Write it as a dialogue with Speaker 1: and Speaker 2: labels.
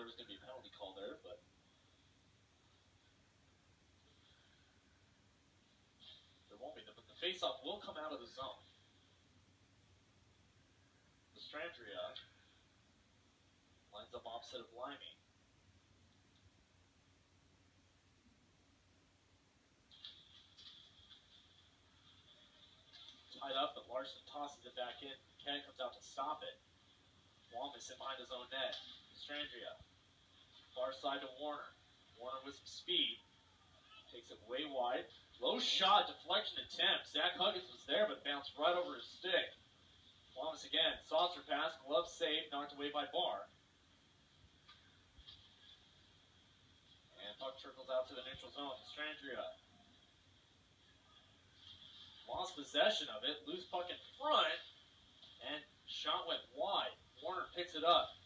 Speaker 1: there was going to be a penalty call there, but there won't be. But the face-off will come out of the zone. Lestrandria lines up opposite of Limey. Tied up, but Larson tosses it back in. Ken comes out to stop it. Wallace in behind his own net. Strandria. Far side to Warner. Warner with some speed. Takes it way wide. Low shot, deflection attempt. Zach Huggins was there, but bounced right over his stick. Wallace again. Saucer pass. Glove save. Knocked away by Barr. And puck trickles out to the neutral zone. Strandria lost possession of it, loose puck in front, and shot went wide. Warner picks it up.